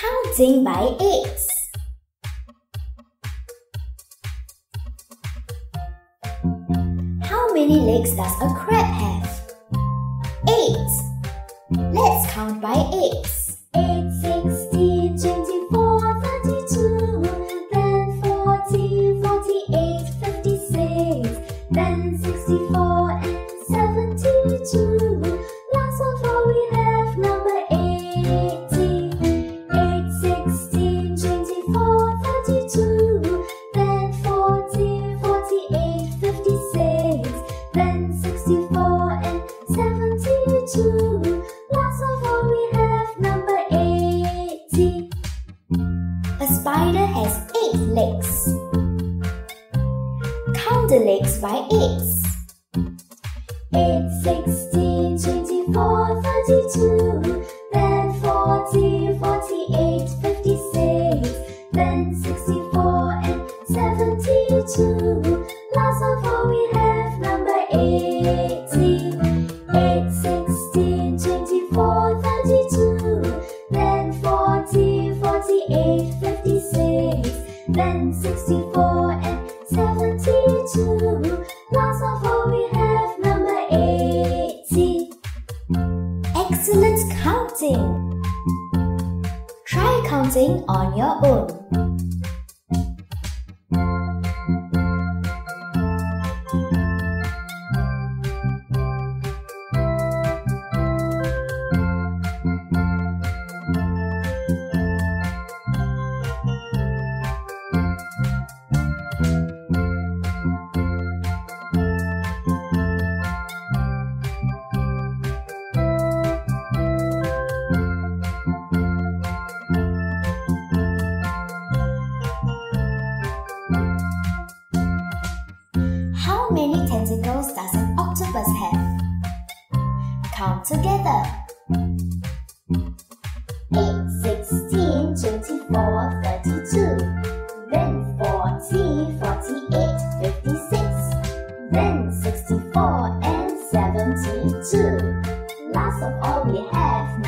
Counting by eights. How many legs does a crab have? Eight. Let's count by eights. then 64 and 72. Last of all, we have number 80. A spider has 8 legs. Count the legs by 8s. 8, 16, 24, 32, then 40, 48, 56, then 64 and 72. then 64 and 72. Of all we have, number 80. Excellent counting! Try counting on your own. many tentacles does an octopus have? Count together. 8, 16, 24, 32. Then 40, 48, 56. Then 64 and 72. Last of all we have